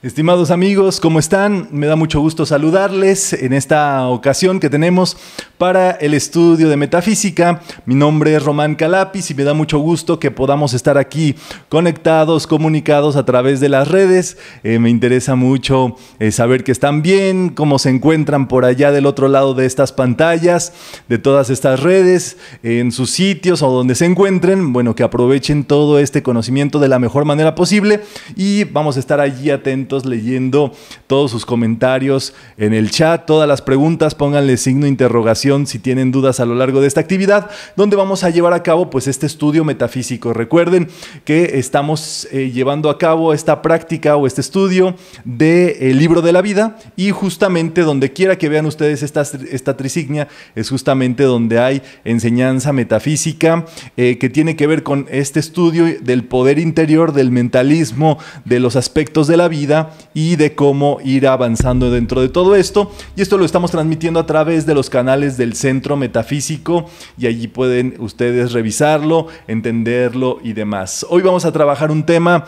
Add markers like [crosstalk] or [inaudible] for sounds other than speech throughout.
Estimados amigos, ¿cómo están? Me da mucho gusto saludarles en esta ocasión que tenemos para el estudio de metafísica. Mi nombre es Román Calapis y me da mucho gusto que podamos estar aquí conectados, comunicados a través de las redes. Eh, me interesa mucho eh, saber que están bien, cómo se encuentran por allá del otro lado de estas pantallas, de todas estas redes, en sus sitios o donde se encuentren. Bueno, que aprovechen todo este conocimiento de la mejor manera posible y vamos a estar allí atentos leyendo todos sus comentarios en el chat, todas las preguntas, pónganle signo de interrogación si tienen dudas a lo largo de esta actividad, donde vamos a llevar a cabo pues este estudio metafísico. Recuerden que estamos eh, llevando a cabo esta práctica o este estudio del de, libro de la vida y justamente donde quiera que vean ustedes esta, esta trisignia es justamente donde hay enseñanza metafísica eh, que tiene que ver con este estudio del poder interior, del mentalismo, de los aspectos de la vida y de cómo ir avanzando dentro de todo esto. Y esto lo estamos transmitiendo a través de los canales del Centro Metafísico y allí pueden ustedes revisarlo, entenderlo y demás. Hoy vamos a trabajar un tema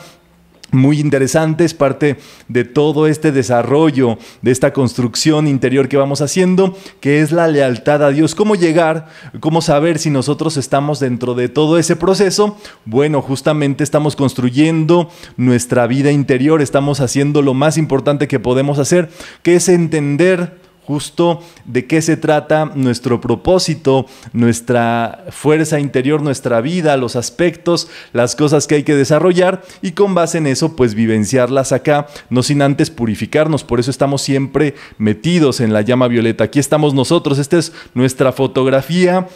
muy interesante, es parte de todo este desarrollo, de esta construcción interior que vamos haciendo, que es la lealtad a Dios. ¿Cómo llegar? ¿Cómo saber si nosotros estamos dentro de todo ese proceso? Bueno, justamente estamos construyendo nuestra vida interior, estamos haciendo lo más importante que podemos hacer, que es entender justo de qué se trata nuestro propósito, nuestra fuerza interior, nuestra vida, los aspectos, las cosas que hay que desarrollar y con base en eso pues vivenciarlas acá, no sin antes purificarnos. Por eso estamos siempre metidos en la llama violeta. Aquí estamos nosotros, esta es nuestra fotografía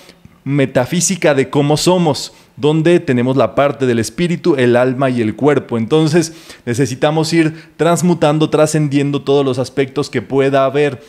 metafísica de cómo somos donde tenemos la parte del espíritu, el alma y el cuerpo. Entonces necesitamos ir transmutando, trascendiendo todos los aspectos que pueda haber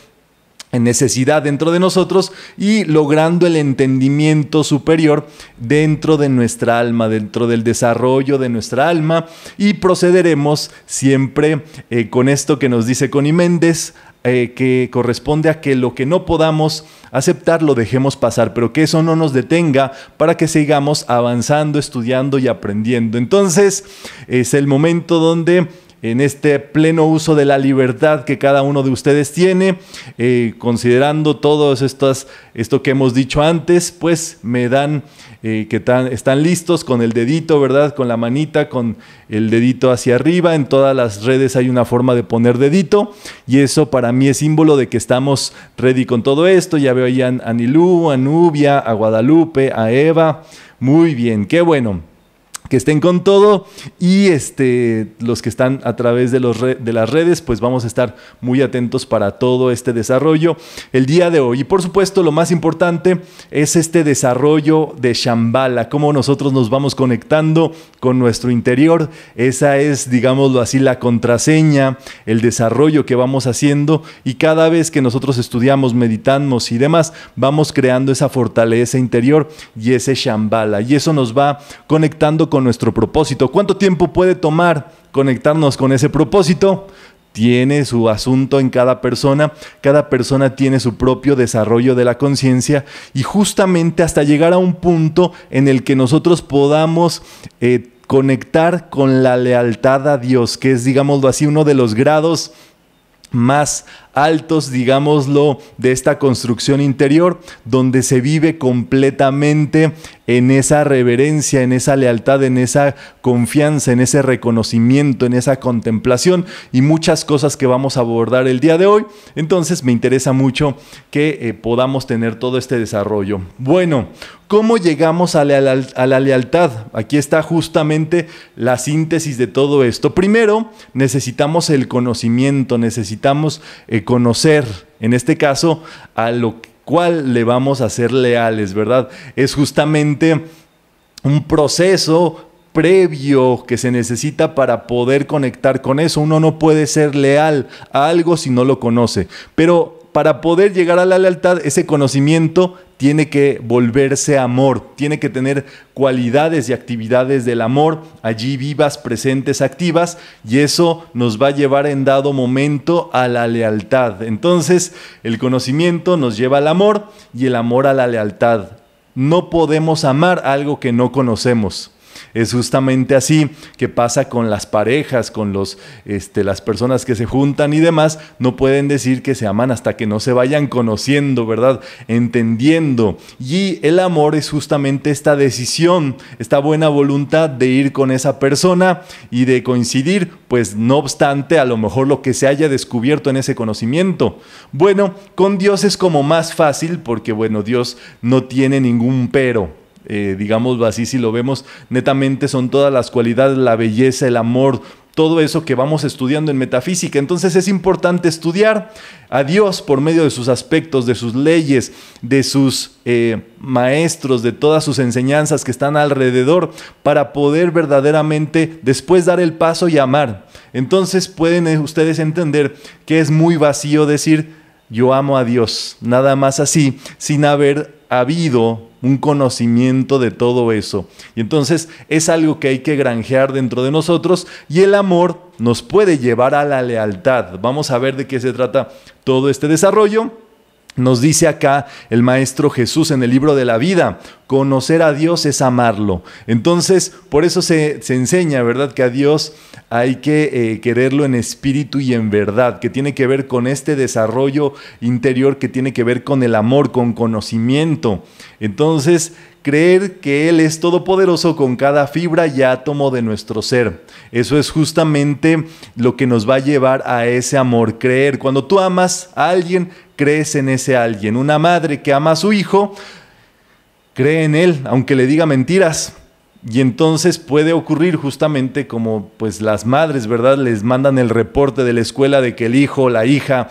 necesidad dentro de nosotros y logrando el entendimiento superior dentro de nuestra alma, dentro del desarrollo de nuestra alma y procederemos siempre eh, con esto que nos dice Connie Méndez, eh, que corresponde a que lo que no podamos aceptar lo dejemos pasar, pero que eso no nos detenga para que sigamos avanzando, estudiando y aprendiendo. Entonces es el momento donde en este pleno uso de la libertad que cada uno de ustedes tiene, eh, considerando todos esto que hemos dicho antes, pues me dan eh, que están listos con el dedito, ¿verdad? Con la manita, con el dedito hacia arriba. En todas las redes hay una forma de poner dedito y eso para mí es símbolo de que estamos ready con todo esto. Ya veo ahí a Anilú, a Nubia, a Guadalupe, a Eva. Muy bien, qué bueno que estén con todo y este, los que están a través de, los de las redes, pues vamos a estar muy atentos para todo este desarrollo el día de hoy. Y por supuesto, lo más importante es este desarrollo de Shambhala, cómo nosotros nos vamos conectando con nuestro interior. Esa es, digámoslo así, la contraseña, el desarrollo que vamos haciendo y cada vez que nosotros estudiamos, meditamos y demás, vamos creando esa fortaleza interior y ese Shambhala. Y eso nos va conectando con nuestro propósito. ¿Cuánto tiempo puede tomar conectarnos con ese propósito? Tiene su asunto en cada persona, cada persona tiene su propio desarrollo de la conciencia y justamente hasta llegar a un punto en el que nosotros podamos eh, conectar con la lealtad a Dios, que es, digámoslo así, uno de los grados más altos, digámoslo, de esta construcción interior, donde se vive completamente en esa reverencia, en esa lealtad, en esa confianza, en ese reconocimiento, en esa contemplación y muchas cosas que vamos a abordar el día de hoy. Entonces me interesa mucho que eh, podamos tener todo este desarrollo. Bueno, ¿cómo llegamos a la, lealtad? Aquí está justamente la síntesis de todo esto. Primero, necesitamos el conocimiento, necesitamos eh, conocer, en este caso, a lo cual le vamos a ser leales, ¿verdad? Es justamente un proceso previo que se necesita para poder conectar con eso. Uno no puede ser leal a algo si no lo conoce, pero para poder llegar a la lealtad, ese conocimiento tiene que volverse amor, tiene que tener cualidades y actividades del amor allí vivas, presentes, activas, y eso nos va a llevar en dado momento a la lealtad. Entonces, el conocimiento nos lleva al amor y el amor a la lealtad. No podemos amar algo que no conocemos. Es justamente así que pasa con las parejas, con los, este, las personas que se juntan y demás, no pueden decir que se aman hasta que no se vayan conociendo, ¿verdad? Entendiendo. Y el amor es justamente esta decisión, esta buena voluntad de ir con esa persona y de coincidir, pues no obstante a lo mejor lo que se haya descubierto en ese conocimiento. Bueno, con Dios es como más fácil porque, bueno, Dios no tiene ningún pero. Eh, digámoslo así, si lo vemos netamente, son todas las cualidades, la belleza, el amor, todo eso que vamos estudiando en metafísica. Entonces es importante estudiar a Dios por medio de sus aspectos, de sus leyes, de sus eh, maestros, de todas sus enseñanzas que están alrededor, para poder verdaderamente después dar el paso y amar. Entonces pueden ustedes entender que es muy vacío decir, yo amo a Dios, nada más así, sin haber habido un conocimiento de todo eso. Y entonces es algo que hay que granjear dentro de nosotros y el amor nos puede llevar a la lealtad. Vamos a ver de qué se trata todo este desarrollo. Nos dice acá el Maestro Jesús en el libro de la vida, conocer a Dios es amarlo. Entonces, por eso se, enseña, ¿verdad? Que a Dios hay que eh, quererlo en espíritu y en verdad, que tiene que ver con este desarrollo interior, que tiene que ver con el amor, con conocimiento. Entonces, creer que Él es todopoderoso con cada fibra y átomo de nuestro ser. Eso es justamente lo que nos va a llevar a ese amor, creer. Cuando tú amas a alguien, crees en ese alguien. Una madre que ama a su hijo, cree en él, aunque le diga mentiras. Y entonces puede ocurrir justamente como pues las madres, ¿verdad? Les mandan el reporte de la escuela de que el hijo o la hija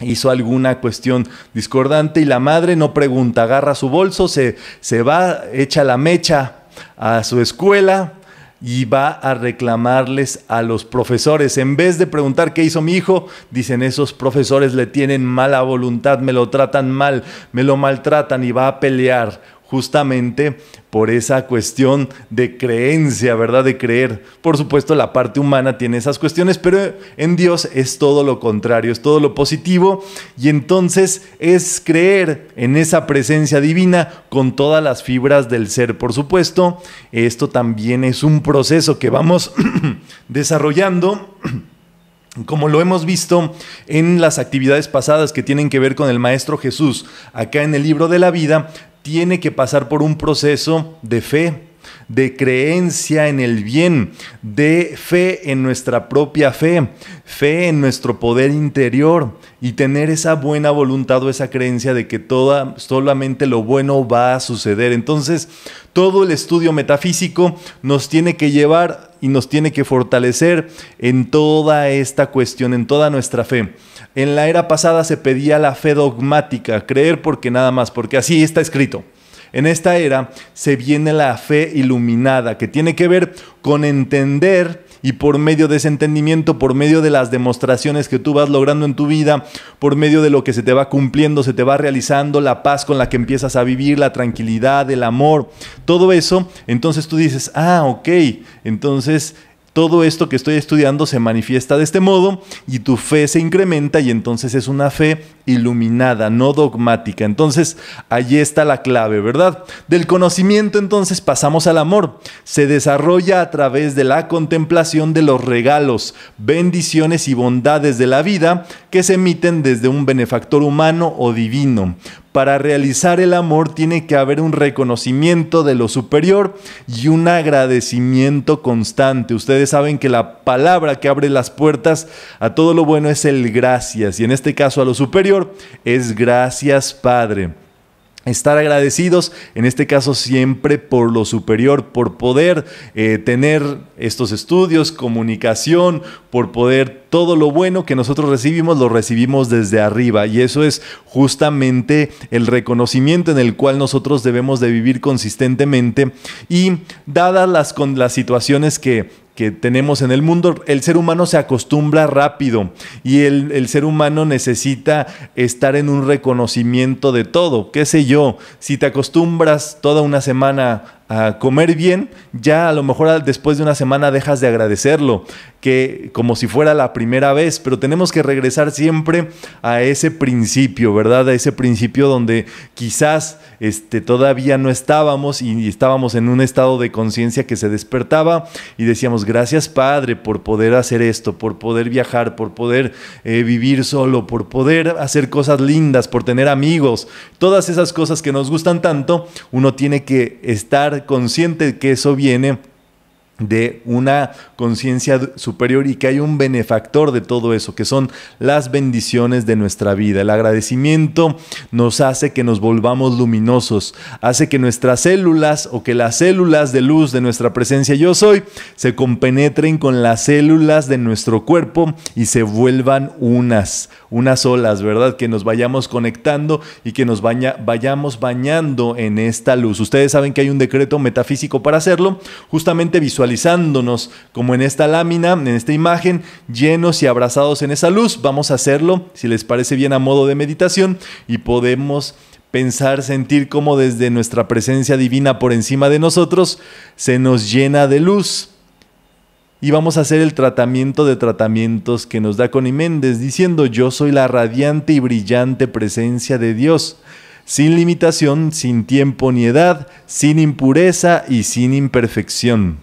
hizo alguna cuestión discordante y la madre no pregunta, agarra su bolso, se, se va, echa la mecha a su escuela, y va a reclamarles a los profesores. En vez de preguntar qué hizo mi hijo, dicen esos profesores le tienen mala voluntad, me lo tratan mal, me lo maltratan y va a pelear justamente por esa cuestión de creencia, ¿verdad? De creer. Por supuesto, la parte humana tiene esas cuestiones, pero en Dios es todo lo contrario, es todo lo positivo y entonces es creer en esa presencia divina con todas las fibras del ser. Por supuesto, esto también es un proceso que vamos [clears throat] desarrollando. [clears throat] Como lo hemos visto en las actividades pasadas que tienen que ver con el Maestro Jesús, acá en el libro de la vida, tiene que pasar por un proceso de fe, de creencia en el bien, de fe en nuestra propia fe, fe en nuestro poder interior y tener esa buena voluntad o esa creencia de que toda, solamente lo bueno va a suceder. Entonces, todo el estudio metafísico nos tiene que llevar y nos tiene que fortalecer en toda esta cuestión, en toda nuestra fe. En la era pasada se pedía la fe dogmática, creer porque nada más, porque así está escrito. En esta era se viene la fe iluminada, que tiene que ver con entender y por medio de ese entendimiento, por medio de las demostraciones que tú vas logrando en tu vida, por medio de lo que se te va cumpliendo, se te va realizando, la paz con la que empiezas a vivir, la tranquilidad, el amor, todo eso, entonces tú dices, ah, ok, entonces todo esto que estoy estudiando se manifiesta de este modo y tu fe se incrementa y entonces es una fe iluminada, no dogmática. Entonces, allí está la clave, ¿verdad? Del conocimiento entonces pasamos al amor. Se desarrolla a través de la contemplación de los regalos, bendiciones y bondades de la vida que se emiten desde un benefactor humano o divino para realizar el amor tiene que haber un reconocimiento de lo superior y un agradecimiento constante. Ustedes saben que la palabra que abre las puertas a todo lo bueno es el gracias y en este caso a lo superior es gracias Padre estar agradecidos, en este caso siempre por lo superior, por poder eh, tener estos estudios, comunicación, por poder todo lo bueno que nosotros recibimos, lo recibimos desde arriba. Y eso es justamente el reconocimiento en el cual nosotros debemos de vivir consistentemente. Y dadas las, con las situaciones que que tenemos en el mundo, el ser humano se acostumbra rápido y el, ser humano necesita estar en un reconocimiento de todo. ¿Qué sé yo? Si te acostumbras toda una semana a comer bien, ya a lo mejor después de una semana dejas de agradecerlo, que como si fuera la primera vez, pero tenemos que regresar siempre a ese principio, ¿verdad? A ese principio donde quizás este, todavía no estábamos y estábamos en un estado de conciencia que se despertaba y decíamos, gracias Padre por poder hacer esto, por poder viajar, por poder eh, vivir solo, por poder hacer cosas lindas, por tener amigos, todas esas cosas que nos gustan tanto, uno tiene que estar consciente que eso viene de una conciencia superior y que hay un benefactor de todo eso, que son las bendiciones de nuestra vida. El agradecimiento nos hace que nos volvamos luminosos, hace que nuestras células o que las células de luz de nuestra presencia yo soy se compenetren con las células de nuestro cuerpo y se vuelvan unas, unas olas, ¿verdad? Que nos vayamos conectando y que nos vayamos bañando en esta luz. Ustedes saben que hay un decreto metafísico para hacerlo, justamente visualizándonos como en esta lámina, en esta imagen, llenos y abrazados en esa luz. Vamos a hacerlo, si les parece bien, a modo de meditación y podemos pensar, sentir cómo desde nuestra presencia divina por encima de nosotros se nos llena de luz y vamos a hacer el tratamiento de tratamientos que nos da Connie Méndez, diciendo yo soy la radiante y brillante presencia de Dios, sin limitación, sin tiempo ni edad, sin impureza y sin imperfección.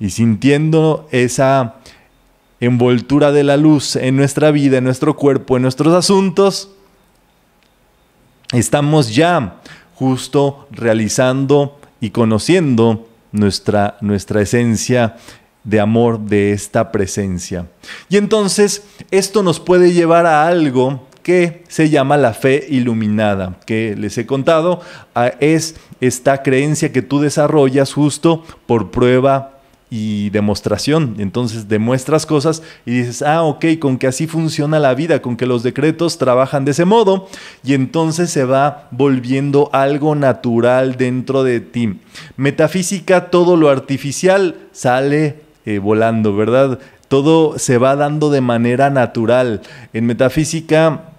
Y sintiendo esa envoltura de la luz en nuestra vida, en nuestro cuerpo, en nuestros asuntos, estamos ya justo realizando y conociendo nuestra, nuestra esencia de amor de esta presencia. Y entonces esto nos puede llevar a algo que se llama la fe iluminada, que les he contado, es esta creencia que tú desarrollas justo por prueba y demostración. Entonces demuestras cosas y dices, ah, ok, con que así funciona la vida, con que los decretos trabajan de ese modo y entonces se va volviendo algo natural dentro de ti. Metafísica, todo lo artificial sale eh, volando, ¿verdad? Todo se va dando de manera natural. En metafísica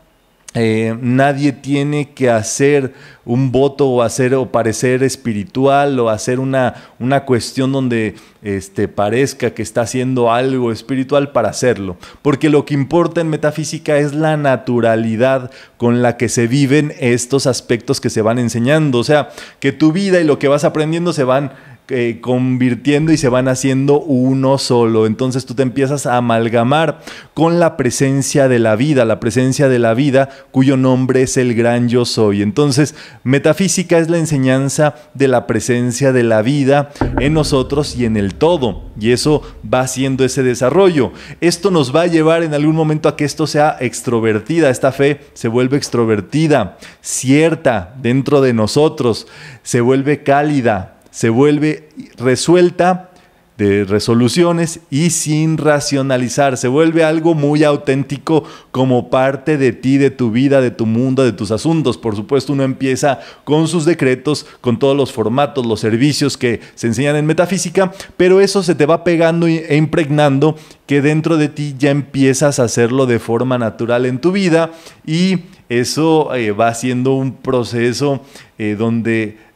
eh, nadie tiene que hacer un voto o hacer o parecer espiritual o hacer una, una cuestión donde este, parezca que está haciendo algo espiritual para hacerlo. Porque lo que importa en metafísica es la naturalidad con la que se viven estos aspectos que se van enseñando. O sea, que tu vida y lo que vas aprendiendo se van eh, convirtiendo y se van haciendo uno solo. Entonces tú te empiezas a amalgamar con la presencia de la vida, la presencia de la vida cuyo nombre es el gran yo soy. Entonces, metafísica es la enseñanza de la presencia de la vida en nosotros y en el todo. Y eso va haciendo ese desarrollo. Esto nos va a llevar en algún momento a que esto sea extrovertida. Esta fe se vuelve extrovertida, cierta dentro de nosotros, se vuelve cálida, se vuelve resuelta de resoluciones y sin racionalizar. Se vuelve algo muy auténtico como parte de ti, de tu vida, de tu mundo, de tus asuntos. Por supuesto, uno empieza con sus decretos, con todos los formatos, los servicios que se enseñan en metafísica, pero eso se te va pegando e impregnando que dentro de ti ya empiezas a hacerlo de forma natural en tu vida y eso eh, va siendo un proceso eh, donde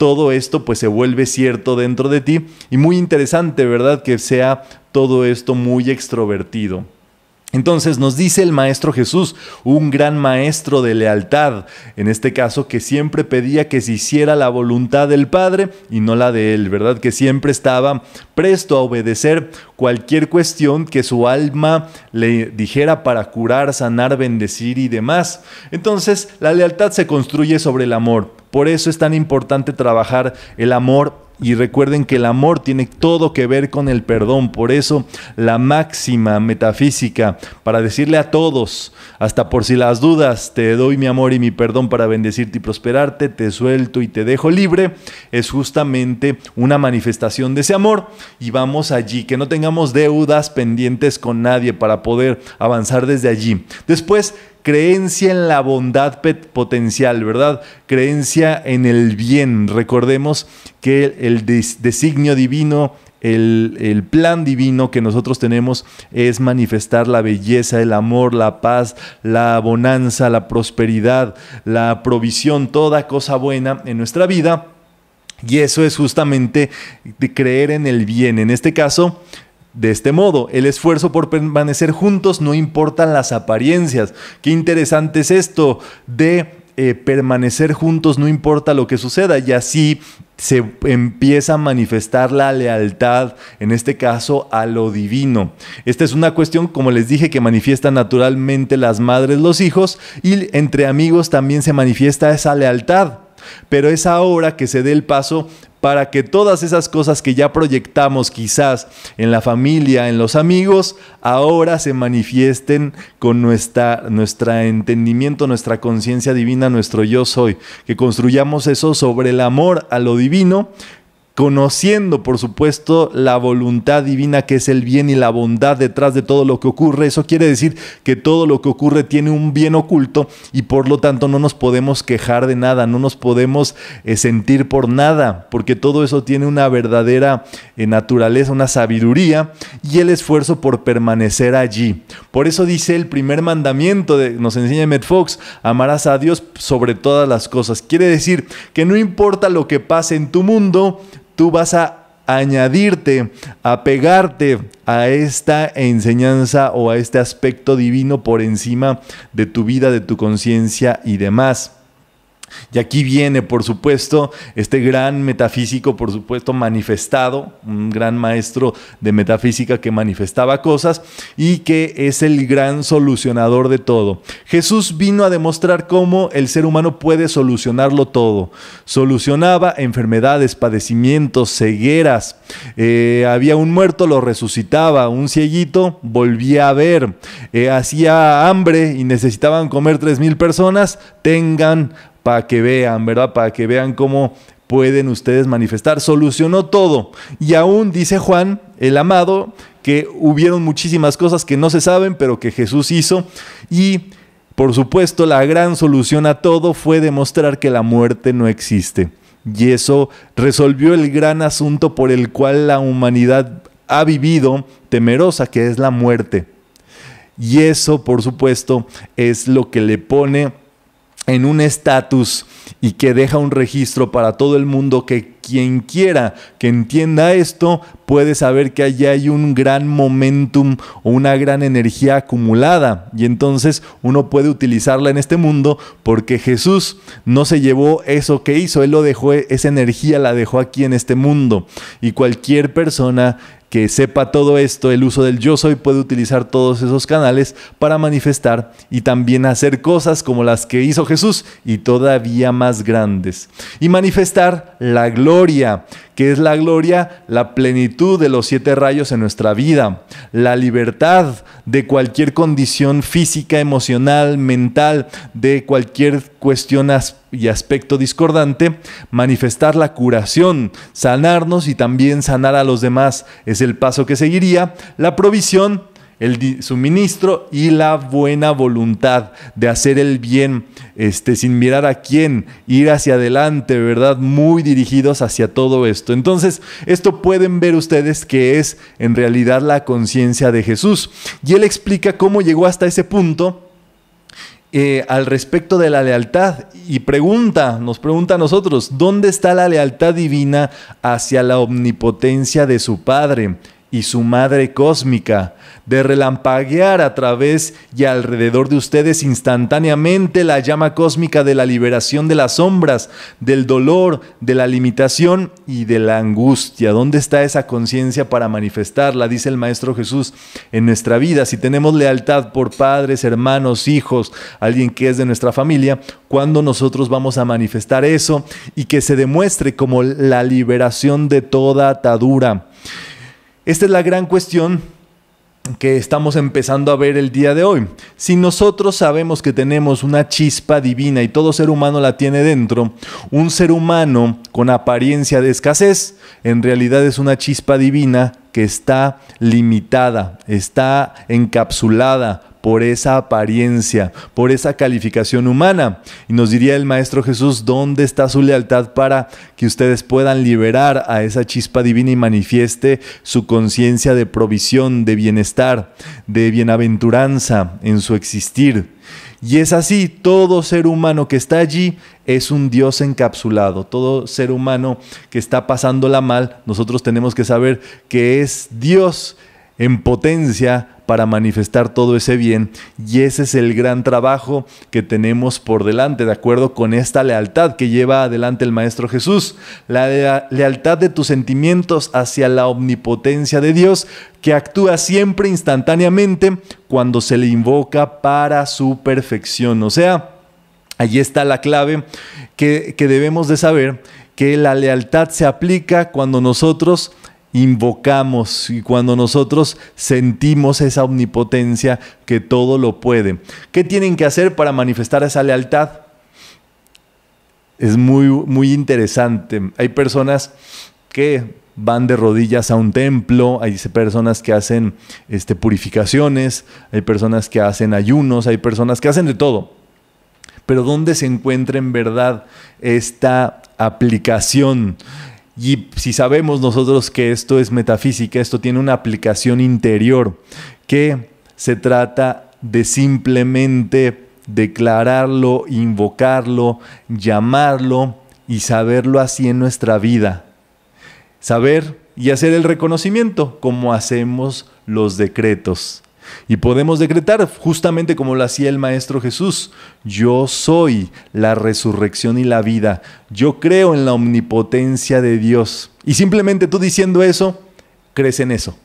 todo esto pues se vuelve cierto dentro de ti y muy interesante, ¿verdad? Que sea todo esto muy extrovertido. Entonces nos dice el Maestro Jesús, un gran maestro de lealtad, en este caso que siempre pedía que se hiciera la voluntad del Padre y no la de Él, ¿verdad? Que siempre estaba presto a obedecer cualquier cuestión que su alma le dijera para curar, sanar, bendecir y demás. Entonces la lealtad se construye sobre el amor. Por eso es tan importante trabajar el amor y recuerden que el amor tiene todo que ver con el perdón. Por eso la máxima metafísica para decirle a todos, hasta por si las dudas, te doy mi amor y mi perdón para bendecirte y prosperarte, te suelto y te dejo libre, es justamente una manifestación de ese amor. Y vamos allí, que no tengamos deudas pendientes con nadie para poder avanzar desde allí. Después, creencia en la bondad potencial, ¿verdad? Creencia en el bien. Recordemos que el designio divino, el, el, plan divino que nosotros tenemos es manifestar la belleza, el amor, la paz, la bonanza, la prosperidad, la provisión, toda cosa buena en nuestra vida Y eso es justamente de creer en el bien. En este caso, de este modo, el esfuerzo por permanecer juntos no importan las apariencias. Qué interesante es esto de eh, permanecer juntos no importa lo que suceda y así se empieza a manifestar la lealtad, en este caso a lo divino. Esta es una cuestión, como les dije, que manifiesta naturalmente las madres, los hijos y entre amigos también se manifiesta esa lealtad. Pero es ahora que se dé el paso para que todas esas cosas que ya proyectamos quizás en la familia, en los amigos, ahora se manifiesten con nuestra, nuestra entendimiento, nuestra conciencia divina, nuestro yo soy, que construyamos eso sobre el amor a lo divino conociendo, por supuesto, la voluntad divina que es el bien y la bondad detrás de todo lo que ocurre. Eso quiere decir que todo lo que ocurre tiene un bien oculto y por lo tanto no nos podemos quejar de nada, no nos podemos eh, sentir por nada, porque todo eso tiene una verdadera eh, naturaleza, una sabiduría y el esfuerzo por permanecer allí. Por eso dice el primer mandamiento, de, nos enseña Met Fox, amarás a Dios sobre todas las cosas. Quiere decir que no importa lo que pase en tu mundo, tú vas a añadirte, a pegarte a esta enseñanza o a este aspecto divino por encima de tu vida, de tu conciencia y demás. Y aquí viene, por supuesto, este gran metafísico, por supuesto, manifestado, un gran maestro de metafísica que manifestaba cosas y que es el gran solucionador de todo. Jesús vino a demostrar cómo el ser humano puede solucionarlo todo. Solucionaba enfermedades, padecimientos, cegueras. Eh, había un muerto, lo resucitaba. Un cieguito volvía a ver. Eh, hacía hambre y necesitaban comer tres mil personas. Tengan para que vean, ¿verdad? Para que vean cómo pueden ustedes manifestar. Solucionó todo. Y aún dice Juan, el amado, que hubieron muchísimas cosas que no se saben, pero que Jesús hizo. Y por supuesto, la gran solución a todo fue demostrar que la muerte no existe. Y eso resolvió el gran asunto por el cual la humanidad ha vivido temerosa, que es la muerte. Y eso, por supuesto, es lo que le pone en un estatus y que deja un registro para todo el mundo que quien quiera que entienda esto puede saber que allí hay un gran momentum o una gran energía acumulada. Y entonces uno puede utilizarla en este mundo porque Jesús no se llevó eso que hizo, él lo dejó, esa energía la dejó aquí en este mundo. Y cualquier persona que sepa todo esto, el uso del yo soy puede utilizar todos esos canales para manifestar y también hacer cosas como las que hizo Jesús y todavía más grandes. Y manifestar la gloria, que es la gloria, la plenitud de los siete rayos en nuestra vida, la libertad de cualquier condición física, emocional, mental, de cualquier cuestión y aspecto discordante, manifestar la curación, sanarnos y también sanar a los demás. Es el paso que seguiría. La provisión, el suministro y la buena voluntad de hacer el bien, este, sin mirar a quién, ir hacia adelante, ¿verdad? Muy dirigidos hacia todo esto. Entonces, esto pueden ver ustedes que es en realidad la conciencia de Jesús. Y él explica cómo llegó hasta ese punto eh, al respecto de la lealtad y pregunta, nos pregunta a nosotros, ¿dónde está la lealtad divina hacia la omnipotencia de su Padre? Y su madre cósmica, de relampaguear a través y alrededor de ustedes instantáneamente la llama cósmica de la liberación de las sombras, del dolor, de la limitación y de la angustia. ¿Dónde está esa conciencia para manifestarla? Dice el Maestro Jesús en nuestra vida. Si tenemos lealtad por padres, hermanos, hijos, alguien que es de nuestra familia, ¿cuándo nosotros vamos a manifestar eso y que se demuestre como la liberación de toda atadura? Esta es la gran cuestión que estamos empezando a ver el día de hoy. Si nosotros sabemos que tenemos una chispa divina y todo ser humano la tiene dentro, un ser humano con apariencia de escasez, en realidad es una chispa divina que está limitada, está encapsulada, por esa apariencia, por esa calificación humana. Y nos diría el Maestro Jesús, ¿dónde está su lealtad para que ustedes puedan liberar a esa chispa divina y manifieste su conciencia de provisión, de bienestar, de bienaventuranza en su existir? Y es así, todo ser humano que está allí es un Dios encapsulado. Todo ser humano que está pasándola mal, nosotros tenemos que saber que es Dios en potencia para manifestar todo ese bien. Y ese es el gran trabajo que tenemos por delante, de acuerdo con esta lealtad que lleva adelante el Maestro Jesús. La lealtad de tus sentimientos hacia la omnipotencia de Dios, que actúa siempre instantáneamente cuando se le invoca para su perfección. O sea, allí está la clave que, que debemos de saber que la lealtad se aplica cuando nosotros invocamos y cuando nosotros sentimos esa omnipotencia que todo lo puede. ¿Qué tienen que hacer para manifestar esa lealtad? Es muy, muy interesante. Hay personas que van de rodillas a un templo, hay personas que hacen este, purificaciones, hay personas que hacen ayunos, hay personas que hacen de todo. Pero ¿dónde se encuentra en verdad esta aplicación? Y si sabemos nosotros que esto es metafísica, esto tiene una aplicación interior, que se trata de simplemente declararlo, invocarlo, llamarlo y saberlo así en nuestra vida. Saber y hacer el reconocimiento como hacemos los decretos. Y podemos decretar justamente como lo hacía el Maestro Jesús, yo soy la resurrección y la vida, yo creo en la omnipotencia de Dios. Y simplemente tú diciendo eso, crees en eso.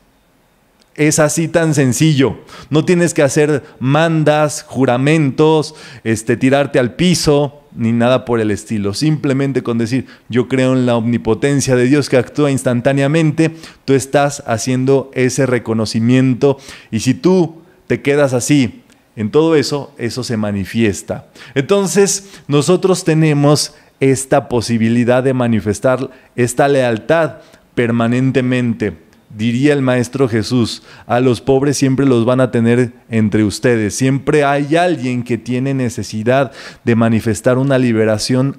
Es así tan sencillo. No tienes que hacer mandas, juramentos, este, tirarte al piso, ni nada por el estilo. Simplemente con decir, yo creo en la omnipotencia de Dios que actúa instantáneamente, tú estás haciendo ese reconocimiento. Y si tú te quedas así, en todo eso, eso se manifiesta. Entonces, nosotros tenemos esta posibilidad de manifestar esta lealtad permanentemente diría el Maestro Jesús, a los pobres siempre los van a tener entre ustedes. Siempre hay alguien que tiene necesidad de manifestar una liberación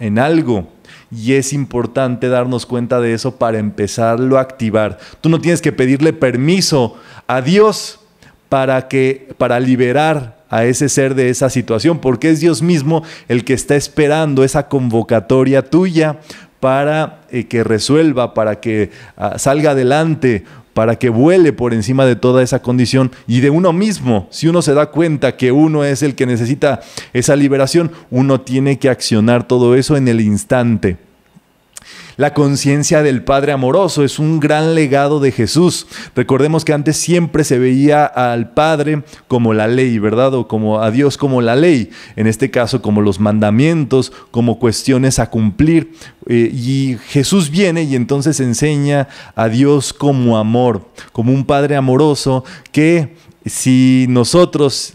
en algo. Y es importante darnos cuenta de eso para empezarlo a activar. Tú no tienes que pedirle permiso a Dios para que para liberar a ese ser de esa situación, porque es Dios mismo el que está esperando esa convocatoria tuya para eh, que resuelva, para que ah, salga adelante, para que vuele por encima de toda esa condición y de uno mismo. Si uno se da cuenta que uno es el que necesita esa liberación, uno tiene que accionar todo eso en el instante. La conciencia del Padre amoroso es un gran legado de Jesús. Recordemos que antes siempre se veía al Padre como la ley, ¿verdad? O como a Dios como la ley. En este caso como los mandamientos, como cuestiones a cumplir. Eh, y Jesús viene y entonces enseña a Dios como amor, como un Padre amoroso que si nosotros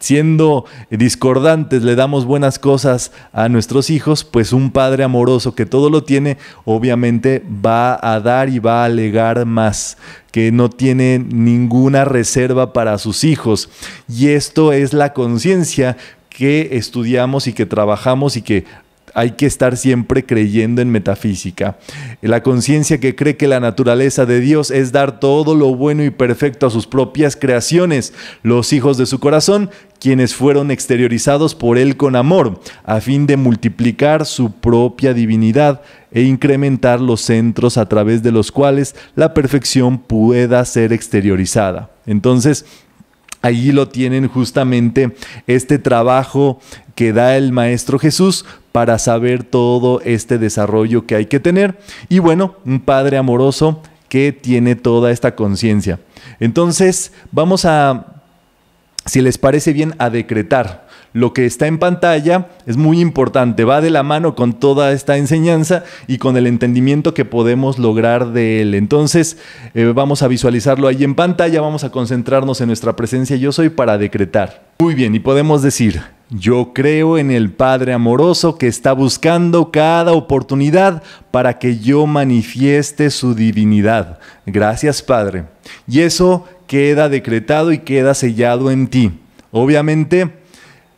siendo discordantes le damos buenas cosas a nuestros hijos, pues un padre amoroso que todo lo tiene, obviamente va a dar y va a alegar más que no tiene ninguna reserva para sus hijos. Y esto es la conciencia que estudiamos y que trabajamos y que hay que estar siempre creyendo en metafísica. La conciencia que cree que la naturaleza de Dios es dar todo lo bueno y perfecto a sus propias creaciones, los hijos de su corazón, quienes fueron exteriorizados por Él con amor, a fin de multiplicar su propia divinidad e incrementar los centros a través de los cuales la perfección pueda ser exteriorizada. Entonces, Allí lo tienen justamente este trabajo que da el Maestro Jesús para saber todo este desarrollo que hay que tener. Y bueno, un Padre amoroso que tiene toda esta conciencia. Entonces, vamos a, si les parece bien, a decretar lo que está en pantalla es muy importante, va de la mano con toda esta enseñanza y con el entendimiento que podemos lograr de él. Entonces eh, vamos a visualizarlo ahí en pantalla, vamos a concentrarnos en nuestra presencia yo soy para decretar. Muy bien, y podemos decir, yo creo en el Padre amoroso que está buscando cada oportunidad para que yo manifieste su divinidad. Gracias Padre. Y eso queda decretado y queda sellado en ti. Obviamente,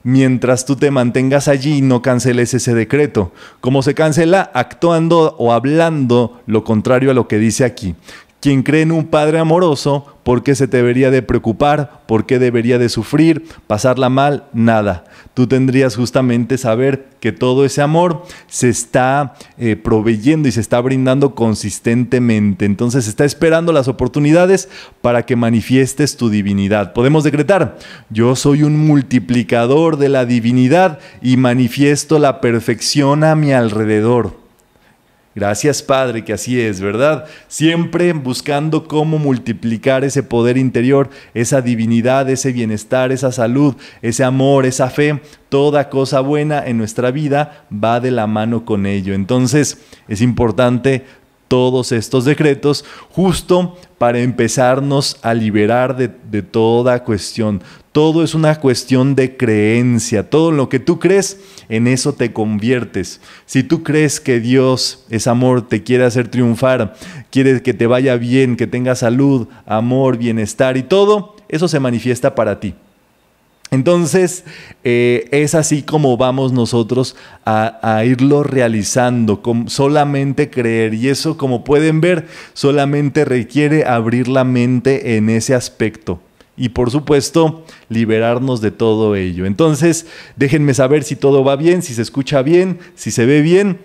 mientras tú te mantengas allí no canceles ese decreto. ¿Cómo se cancela? Actuando o hablando lo contrario a lo que dice aquí. Quien cree en un Padre amoroso, ¿por qué se debería de preocupar? ¿Por qué debería de sufrir? ¿Pasarla mal? Nada. Tú tendrías justamente saber que todo ese amor se está eh, proveyendo y se está brindando consistentemente. Entonces está esperando las oportunidades para que manifiestes tu divinidad. Podemos decretar, yo soy un multiplicador de la divinidad y manifiesto la perfección a mi alrededor. Gracias Padre, que así es, ¿verdad? Siempre buscando cómo multiplicar ese poder interior, esa divinidad, ese bienestar, esa salud, ese amor, esa fe, toda cosa buena en nuestra vida va de la mano con ello. Entonces es importante todos estos decretos justo para empezarnos a liberar de, toda cuestión, todo es una cuestión de creencia. Todo lo que tú crees, en eso te conviertes. Si tú crees que Dios es amor, te quiere hacer triunfar, quiere que te vaya bien, que tengas salud, amor, bienestar y todo, eso se manifiesta para ti. Entonces, eh, es así como vamos nosotros a, irlo realizando, solamente creer. Y eso, como pueden ver, solamente requiere abrir la mente en ese aspecto y por supuesto liberarnos de todo ello. Entonces, déjenme saber si todo va bien, si se escucha bien, si se ve bien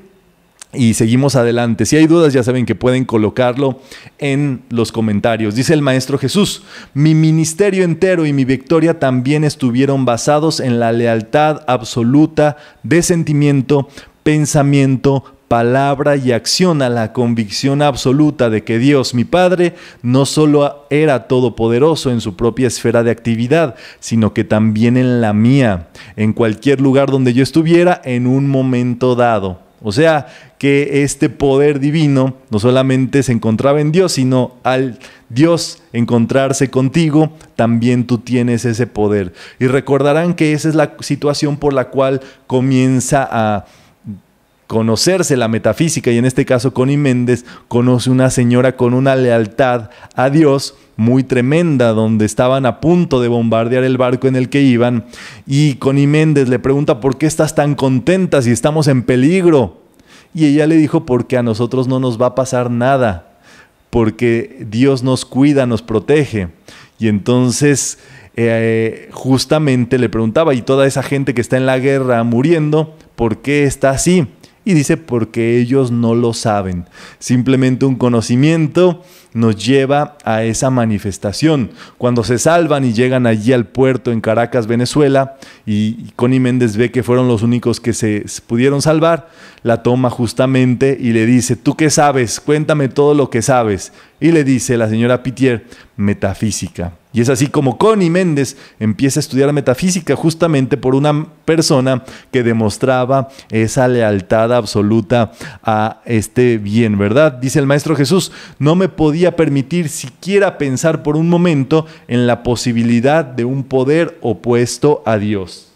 y seguimos adelante. Si hay dudas, ya saben que pueden colocarlo en los comentarios. Dice el Maestro Jesús, mi ministerio entero y mi victoria también estuvieron basados en la lealtad absoluta de sentimiento, pensamiento, palabra y acción a la convicción absoluta de que Dios, mi Padre, no solo era todopoderoso en su propia esfera de actividad, sino que también en la mía, en cualquier lugar donde yo estuviera en un momento dado. O sea, que este poder divino no solamente se encontraba en Dios, sino al Dios encontrarse contigo, también tú tienes ese poder. Y recordarán que esa es la situación por la cual comienza a conocerse la metafísica y en este caso Connie Méndez conoce una señora con una lealtad a Dios muy tremenda donde estaban a punto de bombardear el barco en el que iban y Connie Méndez le pregunta ¿por qué estás tan contenta si estamos en peligro? Y ella le dijo porque a nosotros no nos va a pasar nada porque Dios nos cuida, nos protege y entonces eh, justamente le preguntaba y toda esa gente que está en la guerra muriendo ¿por qué está así? Y dice, porque ellos no lo saben. Simplemente un conocimiento nos lleva a esa manifestación. Cuando se salvan y llegan allí al puerto en Caracas, Venezuela, y Connie Méndez ve que fueron los únicos que se pudieron salvar, la toma justamente y le dice, ¿tú qué sabes? Cuéntame todo lo que sabes. Y le dice la señora Pitier, metafísica. Y es así como Connie Méndez empieza a estudiar metafísica justamente por una persona que demostraba esa lealtad absoluta a este bien, ¿verdad? Dice el Maestro Jesús, no me podía permitir siquiera pensar por un momento en la posibilidad de un poder opuesto a Dios.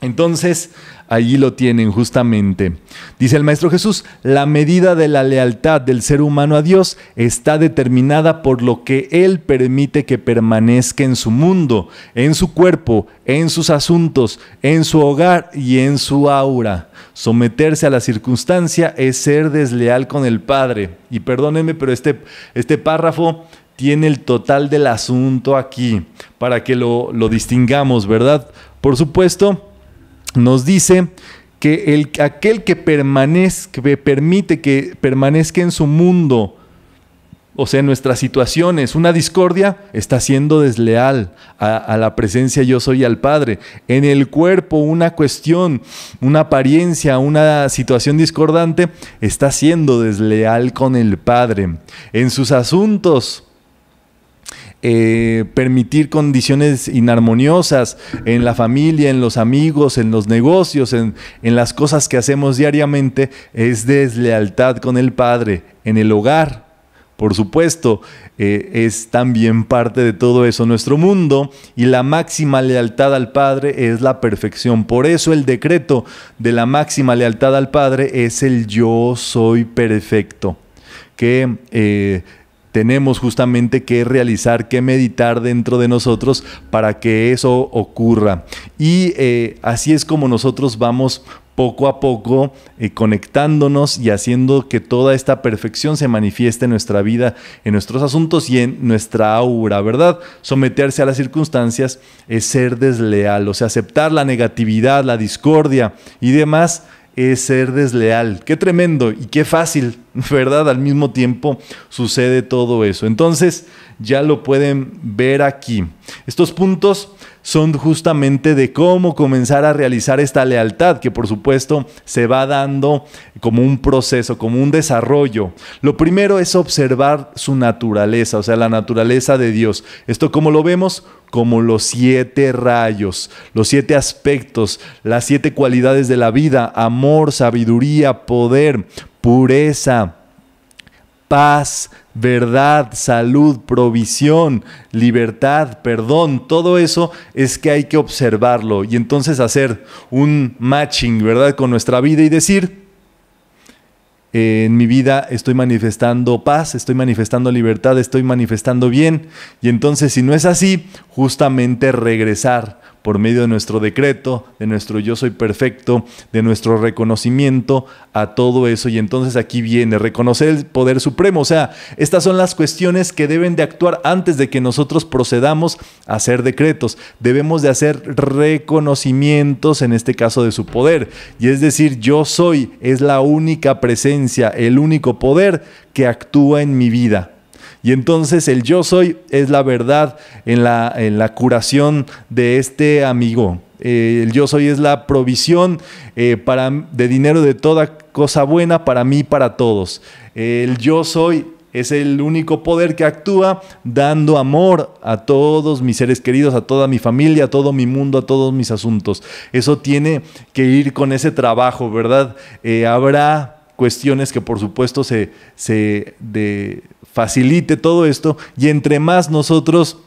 Entonces, Allí lo tienen justamente. Dice el Maestro Jesús, la medida de la lealtad del ser humano a Dios está determinada por lo que Él permite que permanezca en su mundo, en su cuerpo, en sus asuntos, en su hogar y en su aura. Someterse a la circunstancia es ser desleal con el Padre. Y perdónenme, pero este, este párrafo tiene el total del asunto aquí, para que lo, lo distingamos, ¿verdad? Por supuesto, nos dice que el, aquel que, permanezca, que permite que permanezca en su mundo, o sea, en nuestras situaciones, una discordia, está siendo desleal a, a, la presencia yo soy al Padre. En el cuerpo, una cuestión, una apariencia, una situación discordante, está siendo desleal con el Padre. En sus asuntos, eh, permitir condiciones inarmoniosas en la familia, en los amigos, en los negocios, en, en las cosas que hacemos diariamente, es deslealtad con el Padre, en el hogar. Por supuesto, eh, es también parte de todo eso nuestro mundo y la máxima lealtad al Padre es la perfección. Por eso el decreto de la máxima lealtad al Padre es el yo soy perfecto, que eh, tenemos justamente que realizar, que meditar dentro de nosotros para que eso ocurra. Y eh, así es como nosotros vamos poco a poco eh, conectándonos y haciendo que toda esta perfección se manifieste en nuestra vida, en nuestros asuntos y en nuestra aura, ¿verdad? Someterse a las circunstancias es ser desleal, o sea, aceptar la negatividad, la discordia y demás es ser desleal. Qué tremendo y qué fácil, [laughs] ¿verdad? Al mismo tiempo sucede todo eso. Entonces, ya lo pueden ver aquí. Estos puntos son justamente de cómo comenzar a realizar esta lealtad, que por supuesto se va dando como un proceso, como un desarrollo. Lo primero es observar su naturaleza, o sea, la naturaleza de Dios. Esto como lo vemos como los siete rayos, los siete aspectos, las siete cualidades de la vida, amor, sabiduría, poder, pureza, paz, verdad, salud, provisión, libertad, perdón, todo eso es que hay que observarlo y entonces hacer un matching, ¿verdad? Con nuestra vida y decir, en mi vida estoy manifestando paz, estoy manifestando libertad, estoy manifestando bien. Y entonces si no es así, justamente regresar por medio de nuestro decreto, de nuestro yo soy perfecto, de nuestro reconocimiento a todo eso. Y entonces aquí viene reconocer el poder supremo. O sea, estas son las cuestiones que deben de actuar antes de que nosotros procedamos a hacer decretos. Debemos de hacer reconocimientos, en este caso, de su poder. Y es decir, yo soy, es la única presencia, el único poder que actúa en mi vida. Y entonces el yo soy es la verdad en la, en la curación de este amigo. Eh, el yo soy es la provisión eh, para, de dinero de toda cosa buena para mí para todos. el yo soy es el único poder que actúa dando amor a todos mis seres queridos, a toda mi familia, a todo mi mundo, a todos mis asuntos. Eso tiene que ir con ese trabajo, ¿verdad? Eh, habrá cuestiones que por supuesto se, se facilite todo esto y entre más nosotros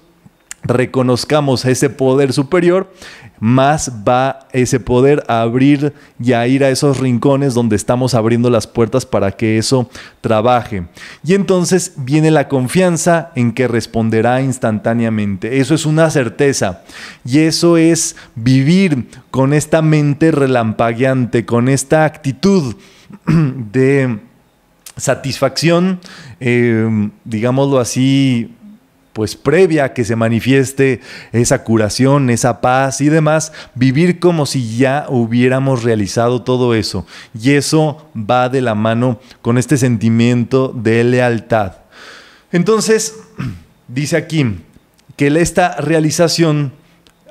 reconozcamos ese poder superior, más va ese poder a abrir y a ir a esos rincones donde estamos abriendo las puertas para que eso trabaje. Y entonces viene la confianza en que responderá instantáneamente. Eso es una certeza. Y eso es vivir con esta mente relampagueante, con esta actitud [clears throat] de satisfacción, eh, digámoslo así, pues previa a que se manifieste esa curación, esa paz y demás, vivir como si ya hubiéramos realizado todo eso. Y eso va de la mano con este sentimiento de lealtad. Entonces, [clears throat] dice aquí que esta realización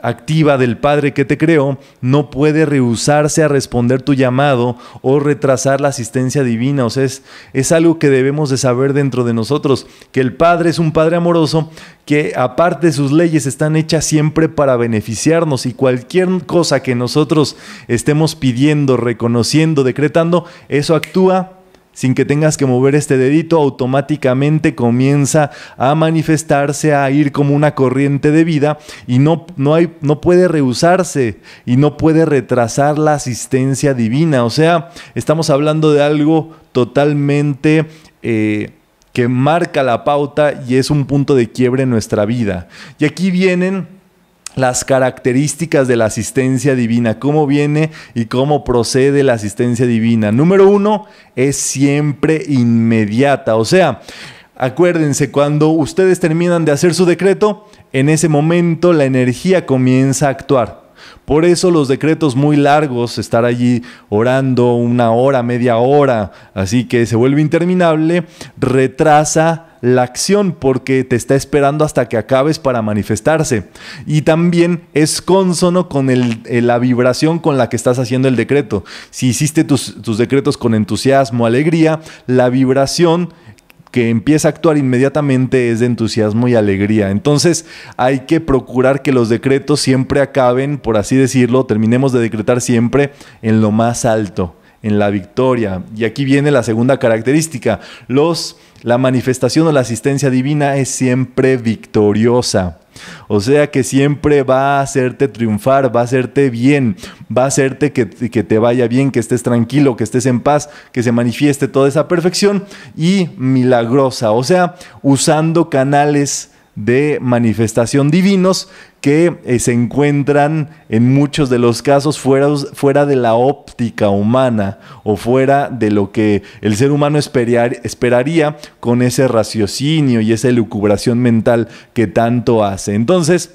activa del Padre que te creó no puede rehusarse a responder tu llamado o retrasar la asistencia divina. O sea, es, es, algo que debemos de saber dentro de nosotros, que el Padre es un Padre amoroso que aparte de sus leyes están hechas siempre para beneficiarnos y cualquier cosa que nosotros estemos pidiendo, reconociendo, decretando, eso actúa sin que tengas que mover este dedito, automáticamente comienza a manifestarse, a ir como una corriente de vida y no, no, hay, no puede rehusarse y no puede retrasar la asistencia divina. O sea, estamos hablando de algo totalmente... Eh, que marca la pauta y es un punto de quiebre en nuestra vida. Y aquí vienen las características de la asistencia divina, cómo viene y cómo procede la asistencia divina. Número uno, es siempre inmediata. O sea, acuérdense, cuando ustedes terminan de hacer su decreto, en ese momento la energía comienza a actuar. Por eso los decretos muy largos, estar allí orando una hora, media hora, así que se vuelve interminable, retrasa la acción porque te está esperando hasta que acabes para manifestarse. Y también es consono con la vibración con la que estás haciendo el decreto. Si hiciste tus, tus decretos con entusiasmo, alegría, la vibración que empieza a actuar inmediatamente es de entusiasmo y alegría. Entonces hay que procurar que los decretos siempre acaben, por así decirlo, terminemos de decretar siempre en lo más alto, en la victoria. Y aquí viene la segunda característica. Los, la manifestación o la asistencia divina es siempre victoriosa. O sea que siempre va a hacerte triunfar, va a hacerte bien, va a hacerte que, que, te vaya bien, que estés tranquilo, que estés en paz, que se manifieste toda esa perfección y milagrosa. O sea, usando canales de manifestación divinos que eh, se encuentran en muchos de los casos fuera, fuera, de la óptica humana o fuera de lo que el ser humano esperaría con ese raciocinio y esa elucubración mental que tanto hace. Entonces,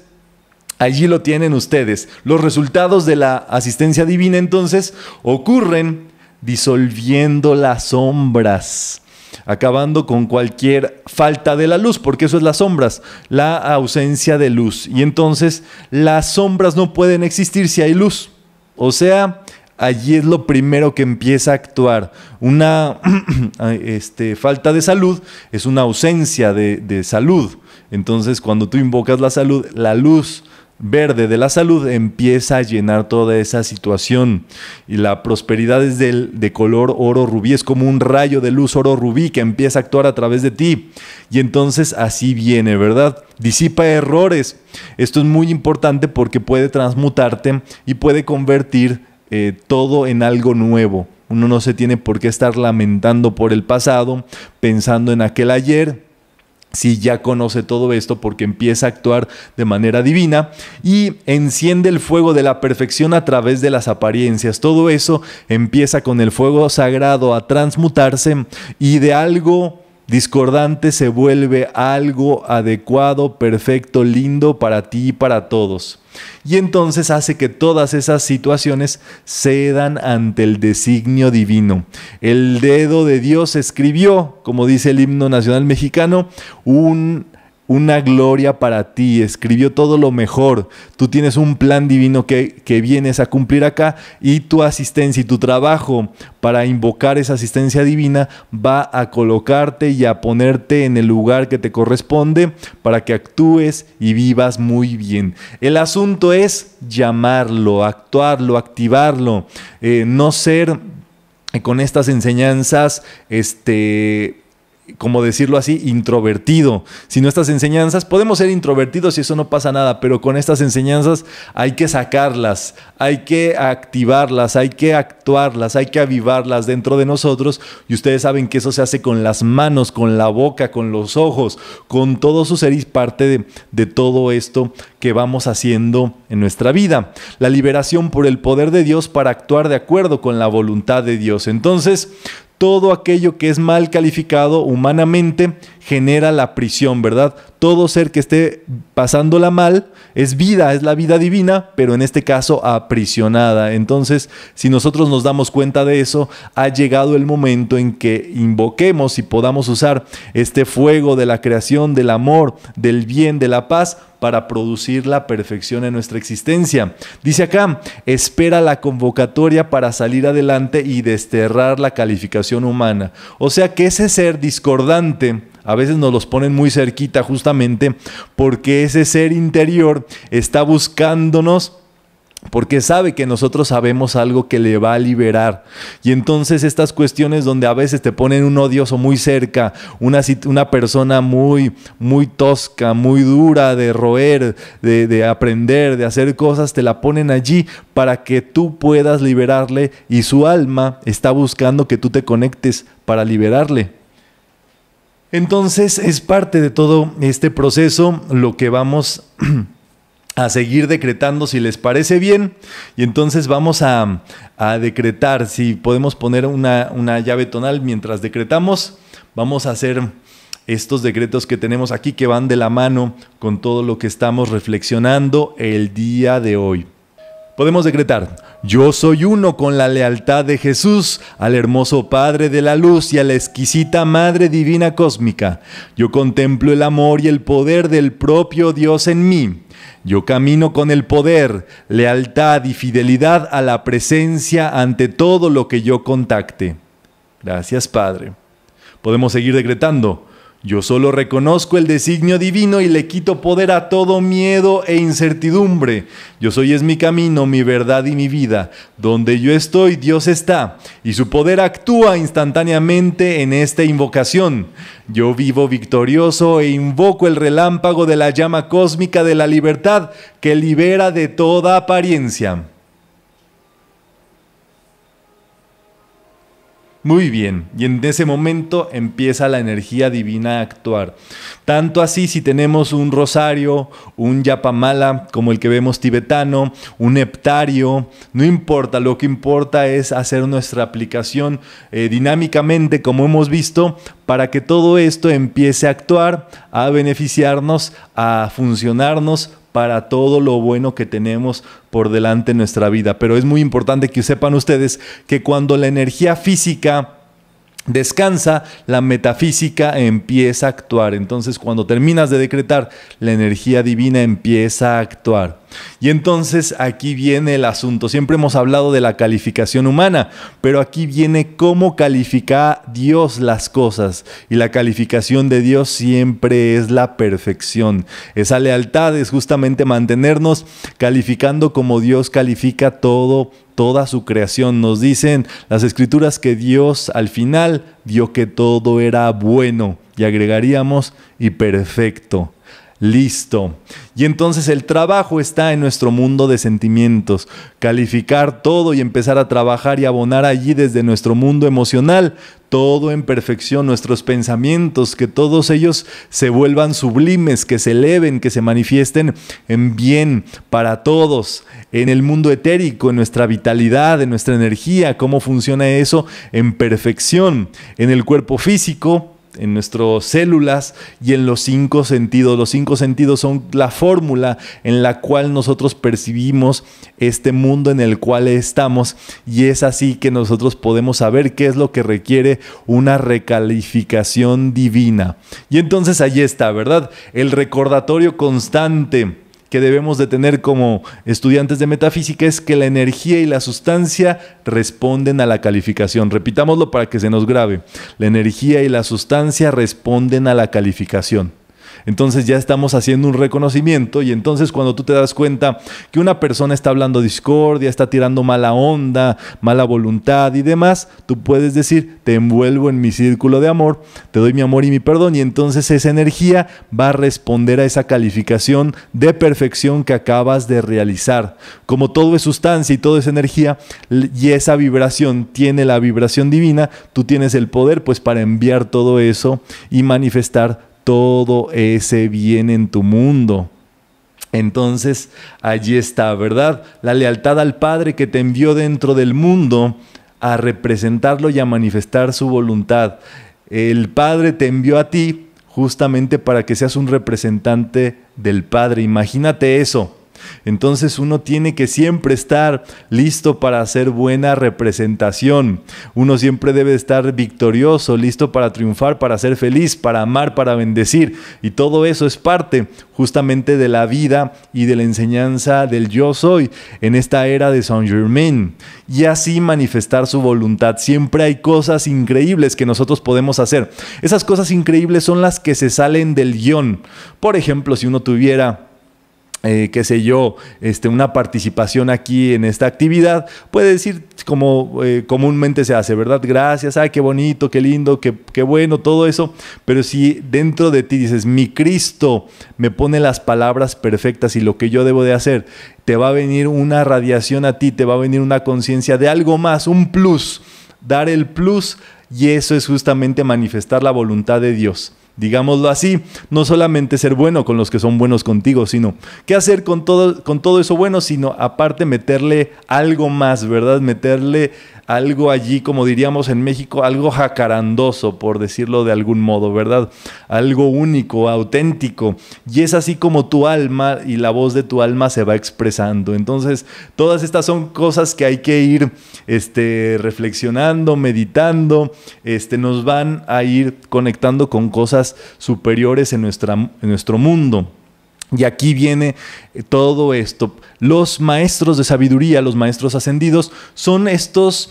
allí lo tienen ustedes. Los resultados de la asistencia divina entonces ocurren disolviendo las sombras acabando con cualquier falta de la luz, porque eso es las sombras, la ausencia de luz. Y entonces las sombras no pueden existir si hay luz. O sea, allí es lo primero que empieza a actuar. Una [clears throat] este, falta de salud es una ausencia de, de salud. Entonces, cuando tú invocas la salud, la luz verde de la salud empieza a llenar toda esa situación. Y la prosperidad es de color oro rubí, es como un rayo de luz oro rubí que empieza a actuar a través de ti. Y entonces así viene, ¿verdad? Disipa errores. Esto es muy importante porque puede transmutarte y puede convertir eh, todo en algo nuevo. Uno no se tiene por qué estar lamentando por el pasado, pensando en aquel ayer si ya conoce todo esto porque empieza a actuar de manera divina y enciende el fuego de la perfección a través de las apariencias. Todo eso empieza con el fuego sagrado a transmutarse y de algo discordante se vuelve algo adecuado, perfecto, lindo para ti y para todos. Y entonces hace que todas esas situaciones cedan ante el designio divino. El dedo de Dios escribió, como dice el himno nacional mexicano, un una gloria para ti, escribió todo lo mejor. Tú tienes un plan divino que, vienes a cumplir acá y tu asistencia y tu trabajo para invocar esa asistencia divina va a colocarte y a ponerte en el lugar que te corresponde para que actúes y vivas muy bien. El asunto es llamarlo, actuarlo, activarlo, eh, no ser con estas enseñanzas, este como decirlo así, introvertido. Si no estas enseñanzas, podemos ser introvertidos y eso no pasa nada, pero con estas enseñanzas hay que sacarlas, hay que activarlas, hay que actuarlas, hay que avivarlas dentro de nosotros y ustedes saben que eso se hace con las manos, con la boca, con los ojos, con todo su ser y parte de todo esto que vamos haciendo en nuestra vida. La liberación por el poder de Dios para actuar de acuerdo con la voluntad de Dios. Entonces, todo aquello que es mal calificado humanamente genera la prisión, ¿verdad? Todo ser que esté pasándola mal es vida, es la vida divina, pero en este caso aprisionada. Entonces, si nosotros nos damos cuenta de eso, ha llegado el momento en que invoquemos y podamos usar este fuego de la creación, del amor, del bien, de la paz, para producir la perfección en nuestra existencia. Dice acá, espera la convocatoria para salir adelante y desterrar la calificación humana. O sea que ese ser discordante, a veces nos los ponen muy cerquita justamente porque ese ser interior está buscándonos porque sabe que nosotros sabemos algo que le va a liberar. Y entonces estas cuestiones donde a veces te ponen un odioso muy cerca, una, una persona muy, muy tosca, muy dura de roer, de, de aprender, de hacer cosas, te la ponen allí para que tú puedas liberarle y su alma está buscando que tú te conectes para liberarle. Entonces es parte de todo este proceso lo que vamos [clears throat] a seguir decretando si les parece bien. Y entonces vamos a, decretar, si podemos poner una, una, llave tonal mientras decretamos, vamos a hacer estos decretos que tenemos aquí que van de la mano con todo lo que estamos reflexionando el día de hoy. Podemos decretar, yo soy uno con la lealtad de Jesús al hermoso Padre de la Luz y a la exquisita Madre Divina Cósmica. Yo contemplo el amor y el poder del propio Dios en mí. Yo camino con el poder, lealtad y fidelidad a la presencia ante todo lo que yo contacte. Gracias, Padre. Podemos seguir decretando. Yo solo reconozco el designio divino y le quito poder a todo miedo e incertidumbre. Yo soy es mi camino, mi verdad y mi vida. Donde yo estoy, Dios está, y su poder actúa instantáneamente en esta invocación. Yo vivo victorioso e invoco el relámpago de la llama cósmica de la libertad que libera de toda apariencia. Muy bien, y en ese momento empieza la energía divina a actuar. Tanto así si tenemos un rosario, un yapamala como el que vemos tibetano, un heptario, no importa, lo que importa es hacer nuestra aplicación eh, dinámicamente como hemos visto para que todo esto empiece a actuar, a beneficiarnos, a funcionarnos para todo lo bueno que tenemos por delante en nuestra vida. Pero es muy importante que sepan ustedes que cuando la energía física descansa, la metafísica empieza a actuar. Entonces cuando terminas de decretar, la energía divina empieza a actuar. Y entonces aquí viene el asunto. Siempre hemos hablado de la calificación humana, pero aquí viene cómo califica Dios las cosas. Y la calificación de Dios siempre es la perfección. Esa lealtad es justamente mantenernos calificando como Dios califica todo toda su creación. Nos dicen las escrituras que Dios al final dio que todo era bueno y agregaríamos y perfecto. Listo. Y entonces el trabajo está en nuestro mundo de sentimientos. Calificar todo y empezar a trabajar y abonar allí desde nuestro mundo emocional. Todo en perfección, nuestros pensamientos, que todos ellos se vuelvan sublimes, que se eleven, que se manifiesten en bien para todos. En el mundo etérico, en nuestra vitalidad, en nuestra energía, cómo funciona eso en perfección. En el cuerpo físico, en nuestras células y en los cinco sentidos. Los cinco sentidos son la fórmula en la cual nosotros percibimos este mundo en el cual estamos y es así que nosotros podemos saber qué es lo que requiere una recalificación divina. Y entonces ahí está, ¿verdad? El recordatorio constante que debemos de tener como estudiantes de metafísica es que la energía y la sustancia responden a la calificación. Repitámoslo para que se nos grabe. La energía y la sustancia responden a la calificación. Entonces ya estamos haciendo un reconocimiento y entonces cuando tú te das cuenta que una persona está hablando discordia, está tirando mala onda, mala voluntad y demás, tú puedes decir, te envuelvo en mi círculo de amor, te doy mi amor y mi perdón y entonces esa energía va a responder a esa calificación de perfección que acabas de realizar. Como todo es sustancia y todo es energía y esa vibración tiene la vibración divina, tú tienes el poder pues para enviar todo eso y manifestar todo ese bien en tu mundo. Entonces allí está, ¿verdad? La lealtad al Padre que te envió dentro del mundo a representarlo y a manifestar su voluntad. El Padre te envió a ti justamente para que seas un representante del Padre. Imagínate eso. Entonces uno tiene que siempre estar listo para hacer buena representación. Uno siempre debe estar victorioso, listo para triunfar, para ser feliz, para amar, para bendecir. Y todo eso es parte justamente de la vida y de la enseñanza del yo soy en esta era de Saint Germain. Y así manifestar su voluntad. Siempre hay cosas increíbles que nosotros podemos hacer. Esas cosas increíbles son las que se salen del guion. Por ejemplo, si uno tuviera eh, qué sé yo, este, una participación aquí en esta actividad, puede decir como eh, comúnmente se hace, ¿verdad? Gracias, ay, qué bonito, qué lindo, qué, qué bueno, todo eso. Pero si dentro de ti dices, mi Cristo me pone las palabras perfectas y lo que yo debo de hacer, te va a venir una radiación a ti, te va a venir una conciencia de algo más, un plus, dar el plus y eso es justamente manifestar la voluntad de Dios digámoslo así, no solamente ser bueno con los que son buenos contigo, sino qué hacer con todo, con todo eso bueno, sino aparte meterle algo más, ¿verdad? Meterle algo allí, como diríamos en México, algo jacarandoso, por decirlo de algún modo, ¿verdad? Algo único, auténtico. Y es así como tu alma y la voz de tu alma se va expresando. Entonces, todas estas son cosas que hay que ir este, reflexionando, meditando, este, nos van a ir conectando con cosas superiores en, nuestra, en nuestro mundo. Y aquí viene eh, todo esto. Los maestros de sabiduría, los maestros ascendidos, son estos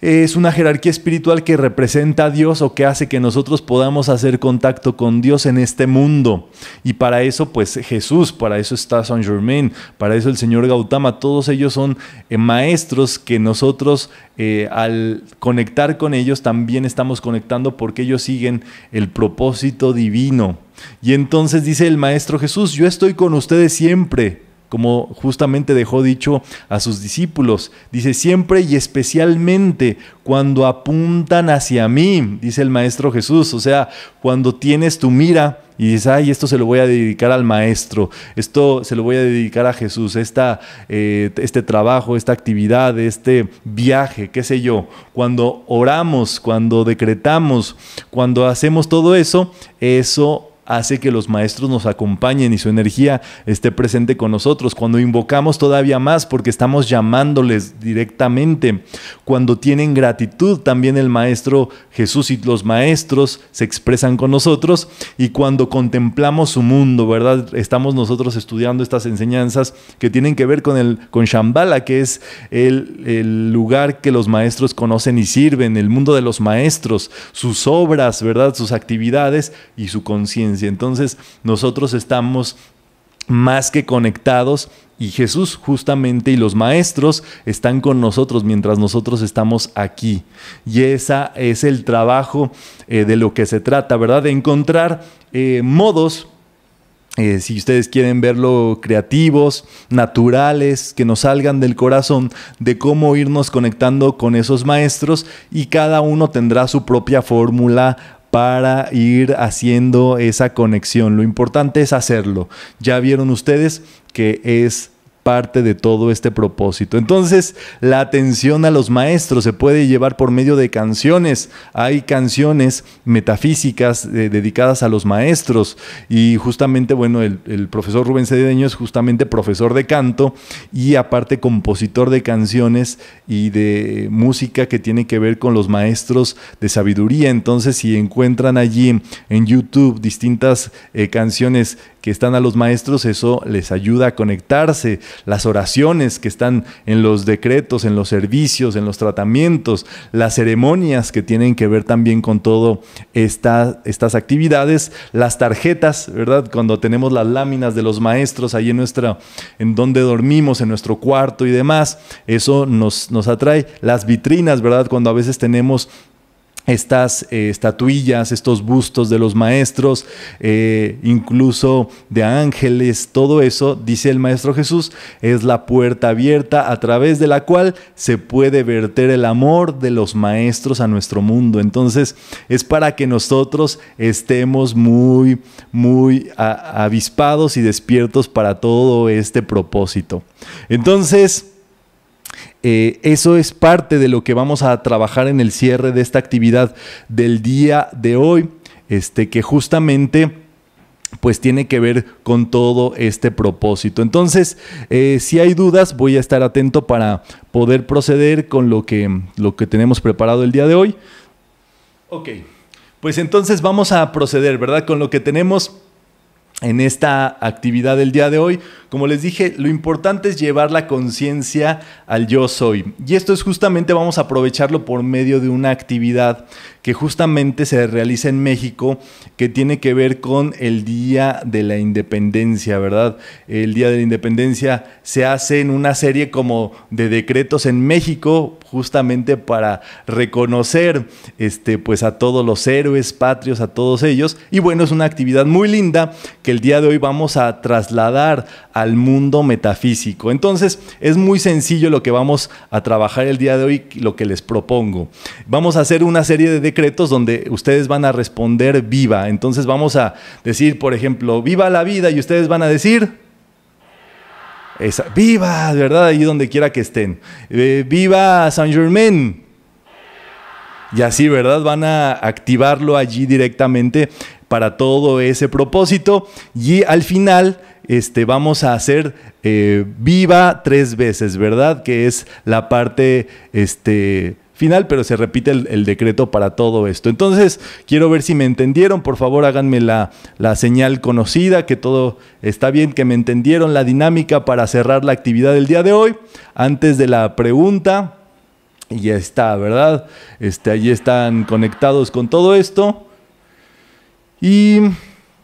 es una jerarquía espiritual que representa a Dios o que hace que nosotros podamos hacer contacto con Dios en este mundo. Y para eso, pues Jesús, para eso está Saint Germain, para eso el Señor Gautama, todos ellos son eh, maestros que nosotros eh, al conectar con ellos también estamos conectando porque ellos siguen el propósito divino. Y entonces dice el Maestro Jesús, yo estoy con ustedes siempre como justamente dejó dicho a sus discípulos. Dice, siempre y especialmente cuando apuntan hacia mí, dice el Maestro Jesús. O sea, cuando tienes tu mira y dices, ay, esto se lo voy a dedicar al Maestro, esto se lo voy a dedicar a Jesús, esta, eh, este trabajo, esta actividad, este viaje, qué sé yo. Cuando oramos, cuando decretamos, cuando hacemos todo eso, eso hace que los maestros nos acompañen y su energía esté presente con nosotros. Cuando invocamos todavía más porque estamos llamándoles directamente. Cuando tienen gratitud, también el maestro Jesús y los maestros se expresan con nosotros. Y cuando contemplamos su mundo, ¿verdad? Estamos nosotros estudiando estas enseñanzas que tienen que ver con, el, con Shambhala, que es el, el lugar que los maestros conocen y sirven, el mundo de los maestros, sus obras, ¿verdad? Sus actividades y su conciencia. Entonces nosotros estamos más que conectados y Jesús justamente y los maestros están con nosotros mientras nosotros estamos aquí. Y ese es el trabajo eh, de lo que se trata, ¿verdad? De encontrar eh, modos eh, si ustedes quieren verlo, creativos, naturales, que nos salgan del corazón, de cómo irnos conectando con esos maestros y cada uno tendrá su propia fórmula para ir haciendo esa conexión. Lo importante es hacerlo. Ya vieron ustedes que es parte de todo este propósito. Entonces, la atención a los maestros se puede llevar por medio de canciones. Hay canciones metafísicas eh, dedicadas a los maestros y justamente, bueno, el, profesor Rubén Cedeño es justamente profesor de canto y aparte compositor de canciones y de música que tiene que ver con los maestros de sabiduría. Entonces, si encuentran allí en YouTube distintas eh, canciones que están a los maestros, eso les ayuda a conectarse. Las oraciones que están en los decretos, en los servicios, en los tratamientos, las ceremonias que tienen que ver también con todo estas actividades, las tarjetas, ¿verdad? Cuando tenemos las láminas de los maestros ahí en nuestra, en donde dormimos, en nuestro cuarto y demás, eso nos, nos atrae. Las vitrinas, ¿verdad? Cuando a veces tenemos estas eh, estatuillas, estos bustos de los maestros, eh, incluso de ángeles, todo eso, dice el Maestro Jesús, es la puerta abierta a través de la cual se puede verter el amor de los maestros a nuestro mundo. Entonces, es para que nosotros estemos muy, muy avispados y despiertos para todo este propósito. Entonces, eh, eso es parte de lo que vamos a trabajar en el cierre de esta actividad del día de hoy, este, que justamente pues tiene que ver con todo este propósito. Entonces, eh, si hay dudas, voy a estar atento para poder proceder con lo que, lo que tenemos preparado el día de hoy. Ok, pues entonces vamos a proceder, ¿verdad? Con lo que tenemos en esta actividad del día de hoy. Como les dije, lo importante es llevar la conciencia al yo soy. Y esto es justamente, vamos a aprovecharlo por medio de una actividad que justamente se realiza en México, que tiene que ver con el Día de la Independencia, ¿verdad? El Día de la Independencia se hace en una serie como de decretos en México, justamente para reconocer este, pues a todos los héroes patrios, a todos ellos. Y bueno, es una actividad muy linda el día de hoy vamos a trasladar al mundo metafísico. Entonces, es muy sencillo lo que vamos a trabajar el día de hoy, lo que les propongo. Vamos a hacer una serie de decretos donde ustedes van a responder viva. Entonces, vamos a decir, por ejemplo, viva la vida y ustedes van a decir... Viva, ¿verdad? Ahí donde quiera que estén. Eh, viva San Germain. Y así, ¿verdad? Van a activarlo allí directamente para todo ese propósito. Y al final este, vamos a hacer eh, viva tres veces, ¿verdad? Que es la parte este, final, pero se repite el, decreto para todo esto. Entonces, quiero ver si me entendieron. Por favor, háganme la, la señal conocida, que todo está bien, que me entendieron la dinámica para cerrar la actividad del día de hoy. Antes de la pregunta, y ya está, ¿verdad? Este, allí están conectados con todo esto. Y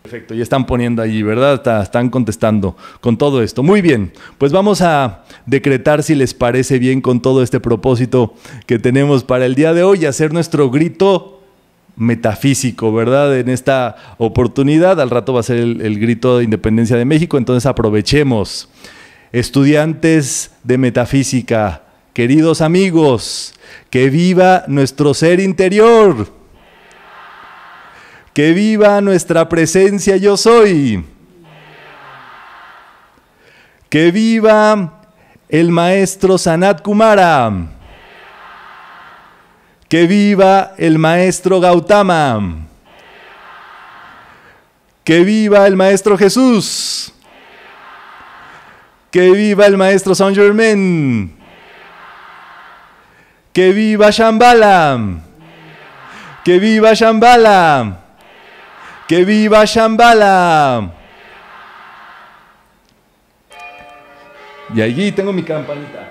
Perfecto, ya están poniendo allí, ¿verdad? están contestando con todo esto. Muy bien, pues vamos a decretar si les parece bien con todo este propósito que tenemos para el día de hoy, hacer nuestro grito metafísico, ¿verdad? En esta oportunidad, al rato va a ser el, el grito de independencia de México, entonces aprovechemos. estudiantes de metafísica, queridos amigos, que viva nuestro ser interior, que viva nuestra presencia yo soy, que viva el maestro Sanat Kumara, que viva el maestro Gautama, que viva el maestro Jesús, que viva el maestro Saint Germain, que viva Shambhala, que viva Shambhala, que viva Shambhala. Y allí tengo mi campanita.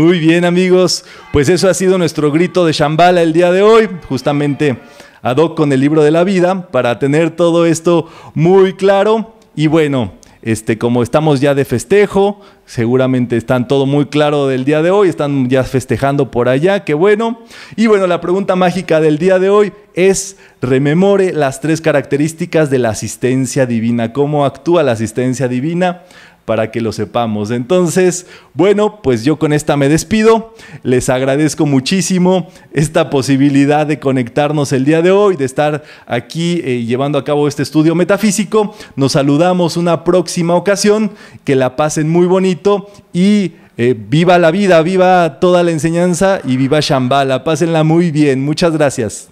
Muy bien amigos, pues eso ha sido nuestro grito de Shambhala el día de hoy, justamente ad hoc con el libro de la vida, para tener todo esto muy claro. Y bueno, este, como estamos ya de festejo, seguramente están todo muy claro del día de hoy, están ya festejando por allá, qué bueno. Y bueno, la pregunta mágica del día de hoy es, rememore las tres características de la asistencia divina, cómo actúa la asistencia divina para que lo sepamos. Entonces, bueno, pues yo con esta me despido. Les agradezco muchísimo esta posibilidad de conectarnos el día de hoy, de estar aquí eh, llevando a cabo este estudio metafísico. Nos saludamos una próxima ocasión. Que la pasen muy bonito y eh, viva la vida, viva toda la enseñanza y viva Shambhala. Pásenla muy bien. Muchas gracias.